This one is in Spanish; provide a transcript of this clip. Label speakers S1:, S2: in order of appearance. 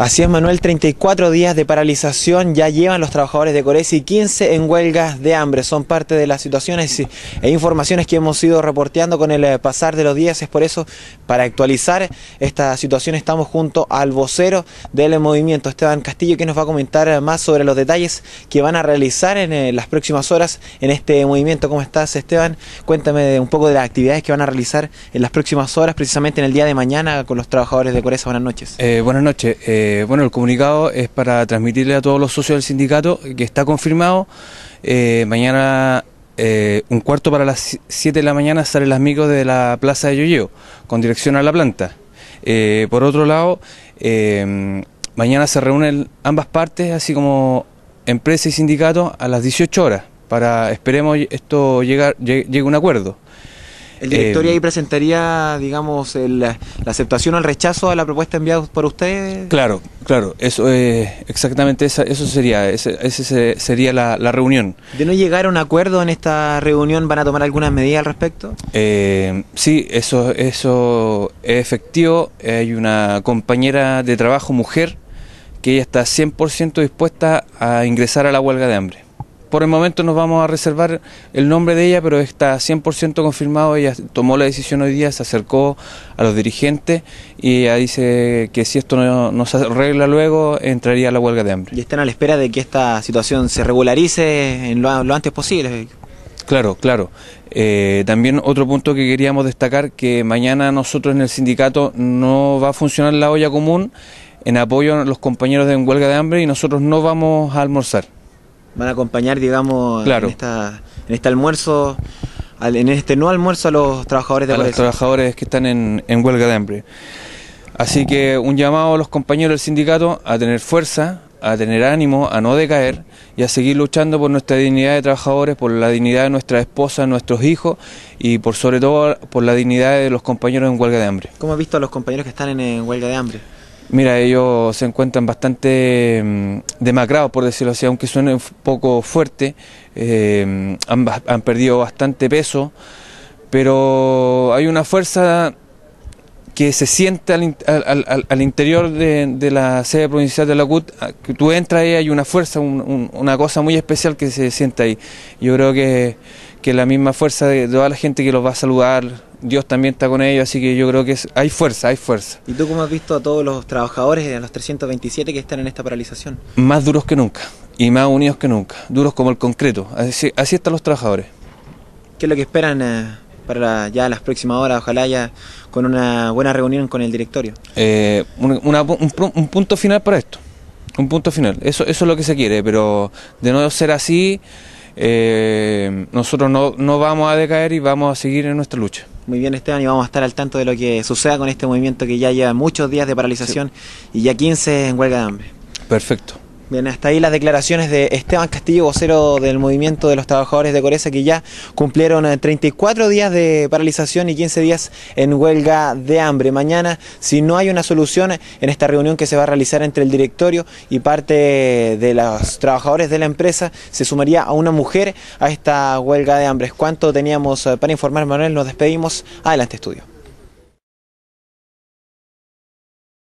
S1: Así es, Manuel, 34 días de paralización ya llevan los trabajadores de Coresi y 15 en huelgas de hambre. Son parte de las situaciones e informaciones que hemos ido reporteando con el eh, pasar de los días. Es por eso, para actualizar esta situación, estamos junto al vocero del movimiento, Esteban Castillo, que nos va a comentar más sobre los detalles que van a realizar en eh, las próximas horas en este movimiento. ¿Cómo estás, Esteban? Cuéntame un poco de las actividades que van a realizar en las próximas horas, precisamente en el día de mañana, con los trabajadores de Coresa. Buenas noches.
S2: Eh, buenas noches. Eh, bueno, el comunicado es para transmitirle a todos los socios del sindicato que está confirmado. Eh, mañana, un cuarto para las 7 de la mañana, salen las micros de la plaza de Yoyeo, con dirección a la planta. por otro lado, mañana se reúnen ambas partes, así como empresa y sindicato, a las 18 horas, para, esperemos, esto llegar, llegue a un acuerdo.
S1: ¿El directorio eh, ahí presentaría, digamos, la aceptación o el rechazo a la propuesta enviada por usted?
S2: Claro, claro, eso eh, exactamente esa, eso sería, ese, sería la, reunión.
S1: ¿De no llegar a un acuerdo en esta reunión van a tomar algunas medidas al respecto?
S2: Eh, sí, eso, eso es efectivo. Hay una compañera de trabajo mujer que ella está 100% dispuesta a ingresar a la huelga de hambre. Por el momento nos vamos a reservar el nombre de ella, pero está 100% confirmado. Ella tomó la decisión hoy día, se acercó a los dirigentes y ella dice que si esto no, se arregla luego, entraría a la huelga de hambre.
S1: ¿Y están a la espera de que esta situación se regularice en lo, antes posible?
S2: Claro, claro. Eh, también otro punto que queríamos destacar, que mañana nosotros en el sindicato no va a funcionar la olla común en apoyo a los compañeros de huelga de hambre y nosotros no vamos a almorzar
S1: van a acompañar, digamos, en, esta, en este almuerzo, en este no almuerzo a los trabajadores de
S2: A los trabajadores que están en, en huelga de hambre. Así que un llamado a los compañeros del sindicato a tener fuerza, a tener ánimo, a no decaer y a seguir luchando por nuestra dignidad de trabajadores, por la dignidad de nuestras esposas, nuestros hijos y por sobre todo por la dignidad de los compañeros en huelga de hambre.
S1: ¿Cómo has visto a los compañeros que están en huelga de hambre?
S2: Mira, ellos se encuentran bastante mm, demacrados, por decirlo así, aunque suene un poco fuerte, eh, han, perdido bastante peso, pero hay una fuerza que se siente al, interior de, la sede provincial de la CUT, que tú entras ahí, hay una fuerza, una cosa muy especial que se siente ahí. Yo creo que, que la misma fuerza de toda la gente que los va a saludar, Dios también está con ellos, así que yo creo que hay fuerza, hay fuerza.
S1: ¿Y tú cómo has visto a todos los trabajadores, a los 327 que están en esta paralización?
S2: Más duros que nunca y más unidos que nunca, duros como el concreto, así, están los trabajadores.
S1: ¿Qué es lo que esperan eh, para ya las próximas horas, ojalá ya con una buena reunión con el directorio?
S2: Eh, un, punto final para esto, un punto final, eso, eso es lo que se quiere, pero de no ser así... Eh, nosotros no, no vamos a decaer y vamos a seguir en nuestra lucha.
S1: Muy bien, Esteban, y vamos a estar al tanto de lo que suceda con este movimiento que ya lleva muchos días de paralización y ya 15 en huelga de hambre.
S2: Perfecto.
S1: Bien, hasta ahí las declaraciones de Esteban Castillo, vocero del movimiento de los trabajadores de Coreza, que ya cumplieron 34 eh, días de paralización y 15 días en huelga de hambre. Mañana, si no hay una solución en esta reunión que se va a realizar entre el directorio y parte de los trabajadores de la empresa, se sumaría a una mujer a esta huelga de hambre. ¿Cuánto teníamos eh, para informar, Manuel? Nos despedimos. Adelante, estudio.